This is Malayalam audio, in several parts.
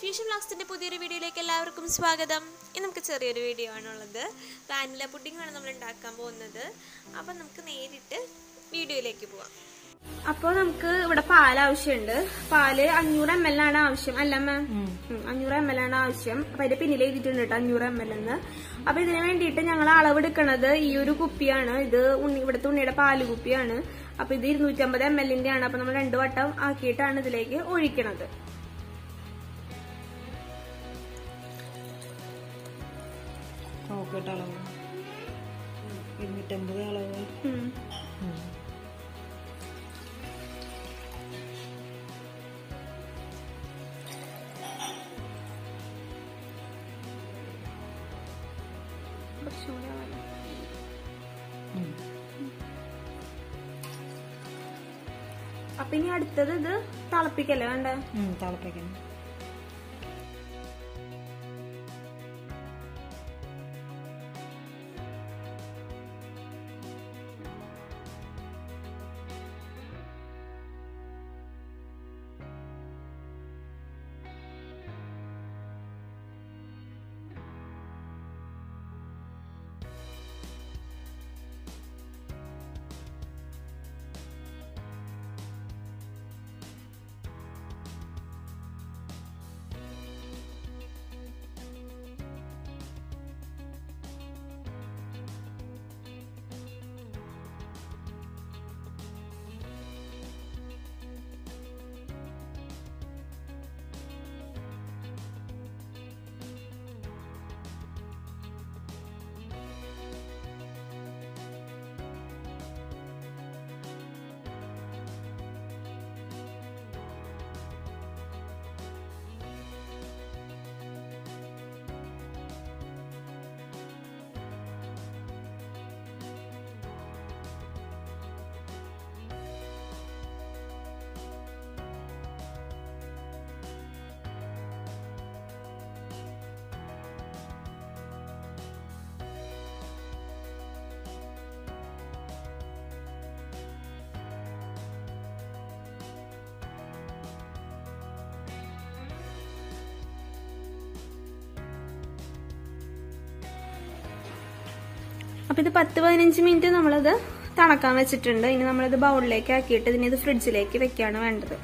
ഫ്യൂഷൻ ബ്ലോഗ്സിന്റെ പുതിയൊരു വീഡിയോയിലേക്ക് എല്ലാവർക്കും സ്വാഗതം. ഇന്ന് നമുക്ക് ചെറിയൊരു വീഡിയോ ആണുള്ളത്. വാനില പുഡിംഗ് ആണ് നമ്മൾ ഉണ്ടാക്കാൻ പോകുന്നത്. അപ്പം നമുക്ക് നേരിട്ട് വീഡിയോയിലേക്ക് പോവാം. അപ്പോൾ നമുക്ക് ഇവിടെ പാൽ ആവശ്യമുണ്ട്. പാൽ അഞ്ഞൂറ് എം എൽ ആണ് ആവശ്യം. അല്ല മാം അഞ്ഞൂറ് എം എൽ ആണ് ആവശ്യം. അപ്പൊ അതിന്റെ പിന്നിൽ എഴുതിയിട്ടുണ്ട് കേട്ടോ അഞ്ഞൂറ് എം എൽ എന്ന്. അപ്പൊ ഇതിന് വേണ്ടിയിട്ട് ഞങ്ങൾ അളവെടുക്കണത് ഈ ഒരു കുപ്പിയാണ്. ഇത് ഉണ്ണി ഇവിടുത്തെ ഉണ്ണിയുടെ പാൽ കുപ്പിയാണ്. അപ്പൊ ഇത് ഇരുന്നൂറ്റമ്പത് എം എല്ലിന്റെ ആണ് അപ്പൊ നമ്മൾ രണ്ടു വട്ടം ആക്കിയിട്ടാണ് ഇതിലേക്ക് ഒഴിക്കണത്. നോക്കട്ടെ അളവ്. ഇരുന്നൂറ്റമ്പത് അളവ്. അപ്പൊ ഇനി അടുത്തത് ഇത് തിളപ്പിക്കല്ലേ വേണ്ടേ? തിളപ്പിക്കണം. അപ്പൊ ഇത് പത്ത് പതിനഞ്ച് മിനിറ്റ് നമ്മളിത് തണക്കാൻ വെച്ചിട്ടുണ്ട്. ഇനി നമ്മളിത് ബൗളിലേക്ക് ആക്കിയിട്ട് ഇതിന് ഇത് ഫ്രിഡ്ജിലേക്ക് വെക്കാണ് വേണ്ടത്.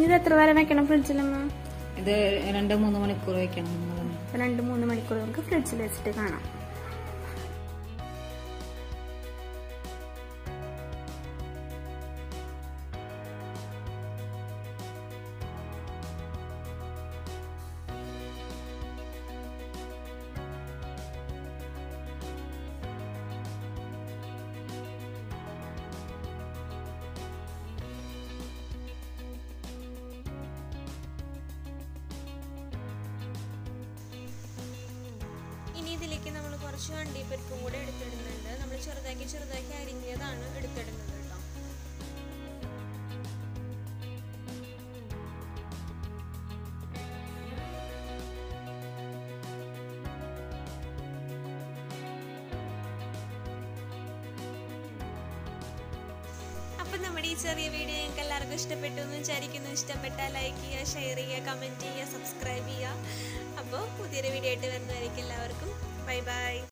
ഇത് എത്ര നേരം വെക്കണം ഫ്രിഡ്ജിലമ്മ ഇത് രണ്ട് മൂന്ന് മണിക്കൂർ വെക്കണം. രണ്ട് മൂന്ന് മണിക്കൂർ നമുക്ക് ഫ്രിഡ്ജിൽ വെച്ചിട്ട് കാണാം ഇതിലേക്ക് നമ്മൾ കുറച്ച് വണ്ടിപ്പരിപ്പും കൂടെ എടുത്തിടുന്നുണ്ട്. നമ്മൾ ചെറുതാക്കി ചെറുതാക്കി അരിഞ്ഞതാണ് എടുത്തിടുന്നത്. ഈ ചെറിയ വീഡിയോ നിങ്ങൾക്ക് എല്ലാവർക്കും ഇഷ്ടപ്പെട്ടു എന്ന് വിചാരിക്കുന്നു. ഇഷ്ടപ്പെട്ടാൽ ലൈക്ക് ചെയ്യുക ഷെയർ ചെയ്യുക കമന്റ് ചെയ്യുക സബ്സ്ക്രൈബ് ചെയ്യുക. അപ്പോൾ പുതിയൊരു വീഡിയോ ആയിട്ട് വരുന്നതായിരിക്കും എല്ലാവർക്കും. Bye bye